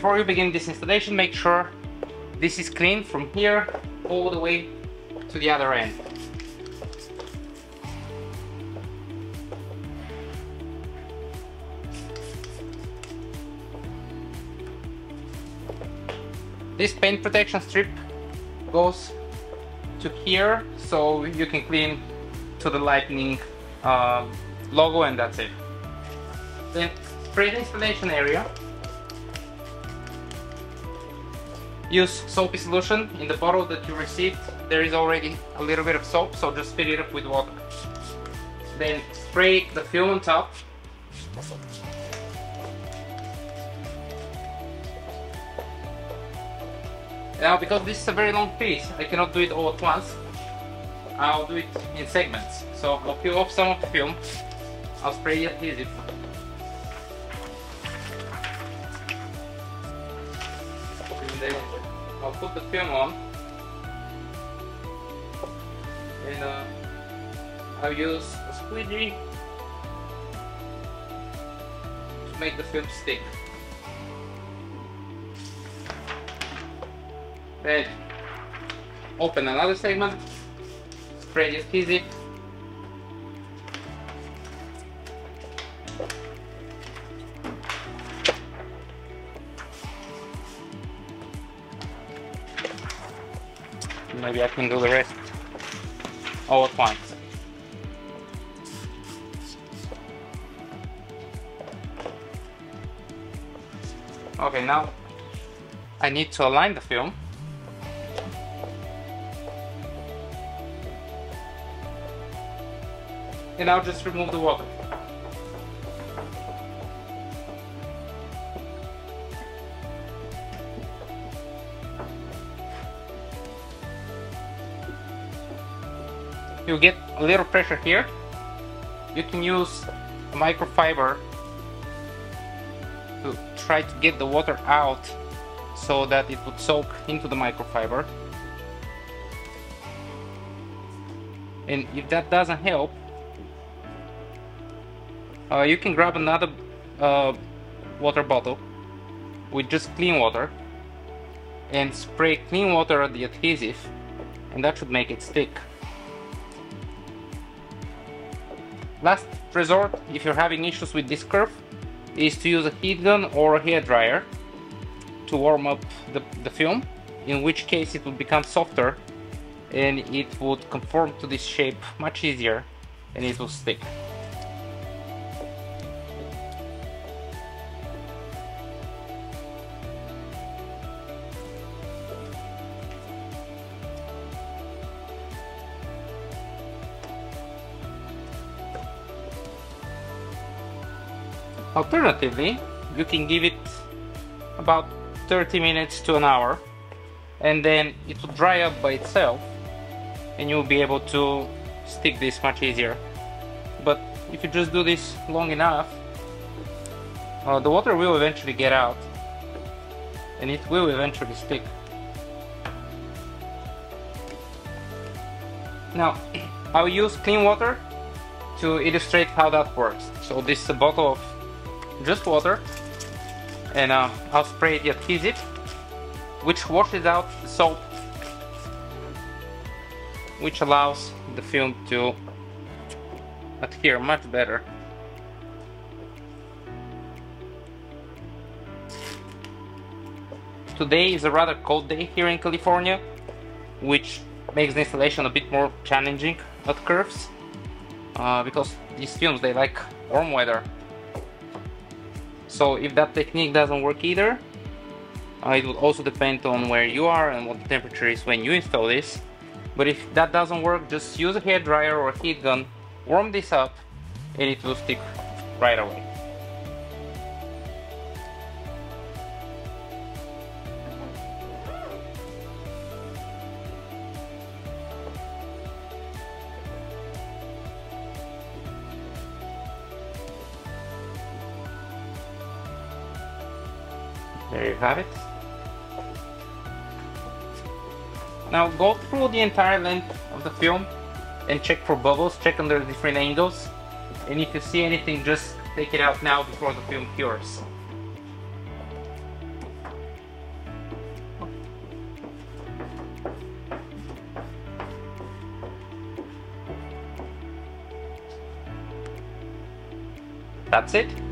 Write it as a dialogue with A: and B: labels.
A: before you begin this installation, make sure this is clean from here all the way to the other end. This paint protection strip goes to here so you can clean to the lightning uh, logo and that's it. Then spray the installation area. Use soapy solution in the bottle that you received. There is already a little bit of soap so just fill it up with water. Then spray the film on top Now, because this is a very long piece, I cannot do it all at once. I'll do it in segments. So I'll peel off some of the film. I'll spray the adhesive. And then I'll put the film on. And uh, I'll use a squeegee to make the film stick. Then open another segment, spray the adhesive. Maybe I can do the rest all at once. Okay, now I need to align the film. and I'll just remove the water. You get a little pressure here. You can use a microfiber to try to get the water out so that it would soak into the microfiber. And if that doesn't help, uh, you can grab another uh, water bottle with just clean water and spray clean water at the adhesive and that should make it stick. Last resort, if you're having issues with this curve, is to use a heat gun or a hair dryer to warm up the, the film, in which case it will become softer and it would conform to this shape much easier and it will stick. Alternatively, you can give it about 30 minutes to an hour and then it will dry up by itself and you'll be able to stick this much easier. But if you just do this long enough, uh, the water will eventually get out and it will eventually stick. Now, I'll use clean water to illustrate how that works. So this is a bottle of just water and uh, I'll spray the adhesive which washes out the soap which allows the film to adhere much better. Today is a rather cold day here in California which makes the installation a bit more challenging at curves uh, because these films they like warm weather so if that technique doesn't work either, uh, it will also depend on where you are and what the temperature is when you install this. But if that doesn't work, just use a hair dryer or a heat gun, warm this up, and it will stick right away. There you have it. Now go through the entire length of the film and check for bubbles, check under different angles. And if you see anything, just take it out now before the film cures. That's it.